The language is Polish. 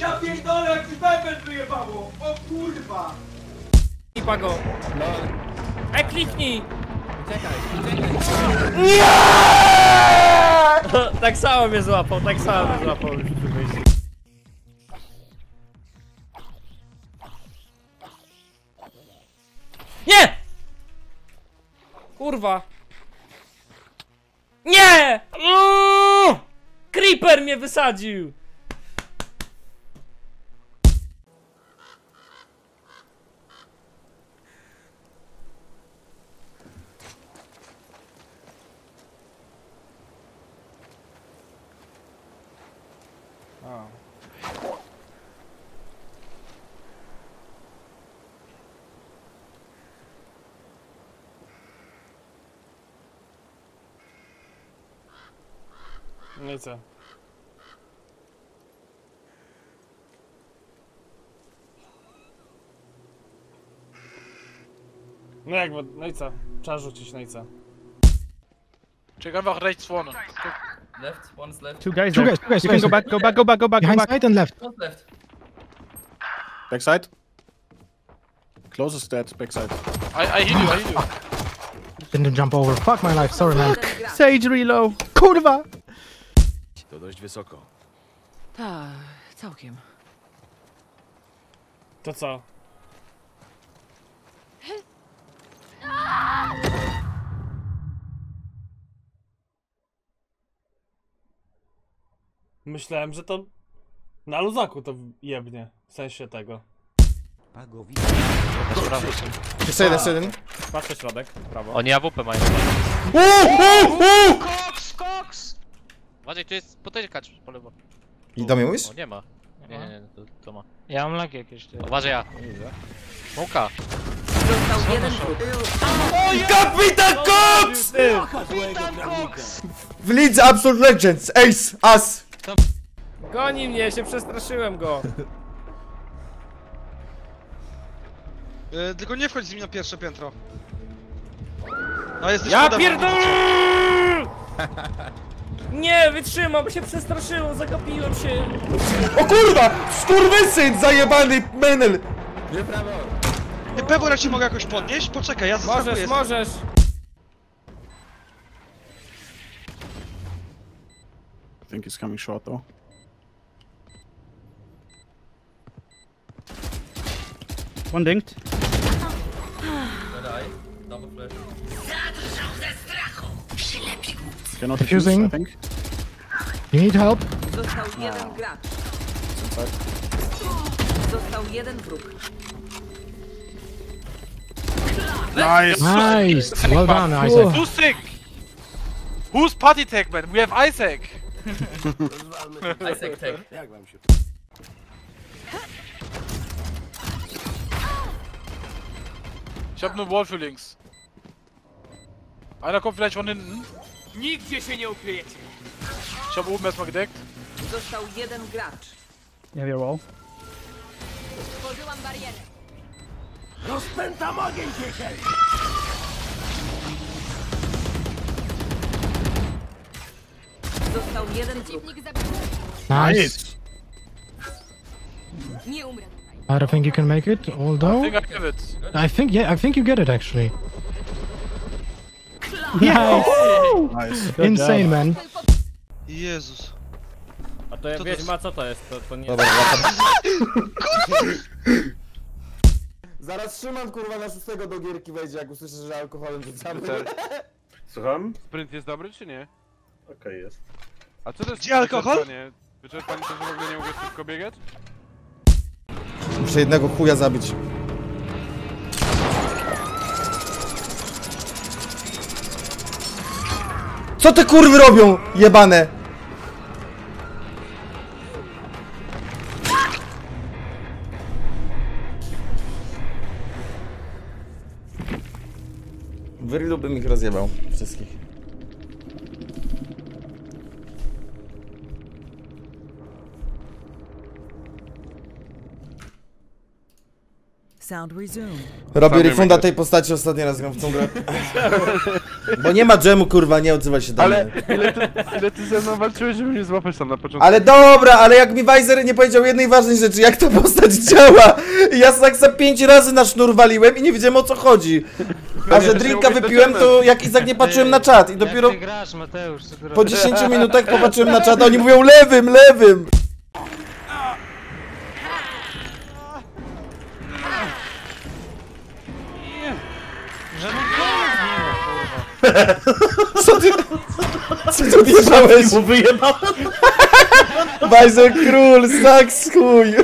Ja pierdolę, jak mi bebel wyjebało! O kurwa! Klipa go. E, kliknij! tak samo mnie złapał, tak samo mnie złapał już przy wyjściu. Nie! Kurwa. Nie! Creeper mnie wysadził! No i co? No jak, bo- no i co? Trzeba rzucić, no i co? Check einfach rechts vorne. Left, one's left. Two guys Two there. guys, two guys, You two can go back, go back, go back, go back, go Behind back. side and left. One's left. Backside. Closest dead, backside. I, I heal you, I heal you. Didn't jump over. Fuck my life. Sorry, man. Sage reload. Kurwa! To dość wysoko. Tak, całkiem. To co? Myślałem, że to na luzaku to jebnie. W sensie tego. Jeszcze jeden, jeszcze jeden. Patrzę środek, prawo. Oni AWP mają. Koks, koks! Uważaj, tu jest potyczkacz po lewo. I do mnie mówisz? O, nie ma. Nie, nie, nie, to, to ma. Ja mam lagi jakieś. Ty. Uważaj ja. Smoka. Został jeden wróg. Kapitan Cox! W lidze Absolute Legends, Ace, As! Goni mnie, się przestraszyłem go. E, tylko nie wchodź z nim na pierwsze piętro. A jesteś Ja pode mną. pierdolę! Nie, wytrzymam, bo się przestraszyłem, zagapiłem się. O kurwa! Skurwysyn zajebany menel! Ty, Pewor, ja ci mogę jakoś podnieść? Poczekaj, ja zaskakuję. Możesz, możesz. Think he's coming short though. One dinked. Red eye. Double flash. Cannot Defusing. defuse, I think. You need help? Został jeden gracz. Został jeden wróg. Nice! Nice. Well done, Isaac. Who's sick? Who's party tag, man? We have Isaac. Isaac tag. Jak wam się... Ich hab nur Wall für links. Einer kommt vielleicht von hinten. Nigdzie się nie ukryjecie! Ich hab oben erstmal gedeckt. Został jeden gracz. You have your wall. Tworzyłam barierę. Rozpętam ogień dzisiaj! Został jeden wróg. Nice. Nie umrę. I don't think you can make it, I although... think I give it. I think, yeah, I think you get it, actually. Nice. Insane, man. Jezus. A to ja To to wiedźma, co to jest? To, to nie Dobra, Zaraz Szymon kurwa na szóstego do gierki wejdzie, jak usłyszy, że alkoholem rzucamy. Słucham? Sprint jest dobry czy nie? Okej jest. A co to jest Gdzie alkohol? wyczerpanie? Wyczerpanie to, że w ogóle nie mogę szybko biegać? Muszę jednego chuja zabić. Co te kurwy robią, jebane? Wyrylu bym ich rozjebał, wszystkich. Robię refunda tej postaci ostatni raz gram w tą grę. Bo nie ma dżemu, kurwa, nie odzywa się do Ale mnie. ile ty, ile ty ze mną walczyłeś, żeby mnie złapać tam na początku? Ale dobra, ale jak mi Weiser nie powiedział jednej ważnej rzeczy, jak ta postać działa. I Ja tak za pięć razy na sznur waliłem i nie wiedziałem o co chodzi. A że drinka wypiłem, to jak Izak nie patrzyłem na czat i dopiero grasz, Mateusz? Po 10 minutach popatrzyłem na czat, a oni mówią lewym, lewym. Co ty... Co ty odjebałeś? Wyjebałem! Weiser król, saks chuj.